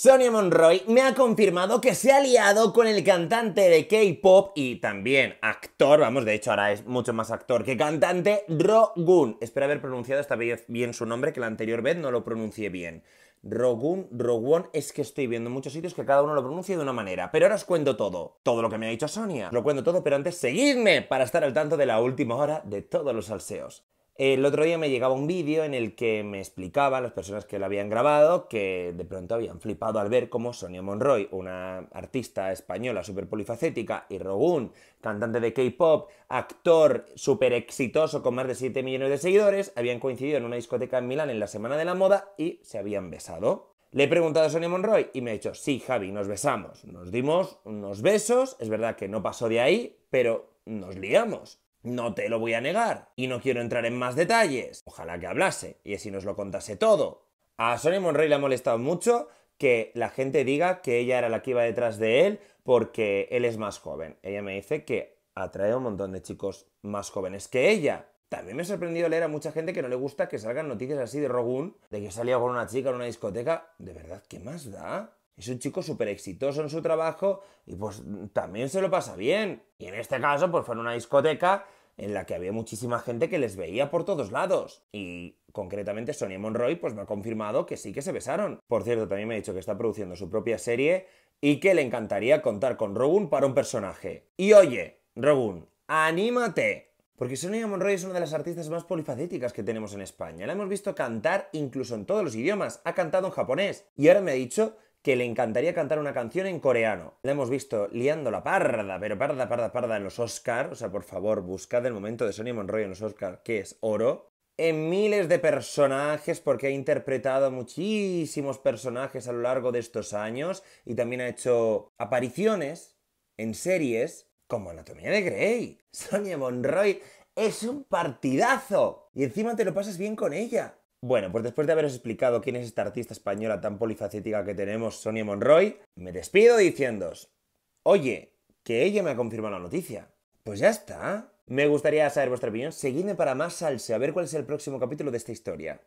Sonia Monroy me ha confirmado que se ha liado con el cantante de K-pop y también actor, vamos, de hecho ahora es mucho más actor que cantante, Rogun. Espero haber pronunciado esta vez bien su nombre, que la anterior vez no lo pronuncié bien. Rogun, Rogun, es que estoy viendo muchos sitios que cada uno lo pronuncia de una manera. Pero ahora os cuento todo. Todo lo que me ha dicho Sonia. Lo cuento todo, pero antes seguidme para estar al tanto de la última hora de todos los salseos. El otro día me llegaba un vídeo en el que me explicaban las personas que lo habían grabado que de pronto habían flipado al ver cómo Sonia Monroy, una artista española súper polifacética, y Rogun, cantante de K-pop, actor súper exitoso con más de 7 millones de seguidores, habían coincidido en una discoteca en Milán en la Semana de la Moda y se habían besado. Le he preguntado a Sonia Monroy y me ha dicho, sí, Javi, nos besamos. Nos dimos unos besos, es verdad que no pasó de ahí, pero nos liamos. No te lo voy a negar. Y no quiero entrar en más detalles. Ojalá que hablase y así nos lo contase todo. A Sonia Monroy le ha molestado mucho que la gente diga que ella era la que iba detrás de él porque él es más joven. Ella me dice que atrae a un montón de chicos más jóvenes que ella. También me ha sorprendido leer a mucha gente que no le gusta que salgan noticias así de Rogun, de que salía con una chica en una discoteca. De verdad, ¿qué más da? Es un chico súper exitoso en su trabajo y pues también se lo pasa bien. Y en este caso, pues fue en una discoteca en la que había muchísima gente que les veía por todos lados. Y concretamente Sonia Monroy pues me ha confirmado que sí que se besaron. Por cierto, también me ha dicho que está produciendo su propia serie y que le encantaría contar con Rogun para un personaje. Y oye, Rogun, anímate. Porque Sonia Monroy es una de las artistas más polifacéticas que tenemos en España. La hemos visto cantar incluso en todos los idiomas. Ha cantado en japonés. Y ahora me ha dicho que le encantaría cantar una canción en coreano. La hemos visto liando la parda, pero parda, parda, parda en los Oscars. O sea, por favor, buscad el momento de Sonia Monroy en los Oscars, que es oro. En miles de personajes, porque ha interpretado muchísimos personajes a lo largo de estos años y también ha hecho apariciones en series como Anatomía de Grey. Sonia Monroy es un partidazo. Y encima te lo pasas bien con ella. Bueno, pues después de haberos explicado quién es esta artista española tan polifacética que tenemos, Sonia Monroy, me despido diciéndos, oye, que ella me ha confirmado la noticia. Pues ya está. Me gustaría saber vuestra opinión. Seguidme para más salsa, a ver cuál es el próximo capítulo de esta historia.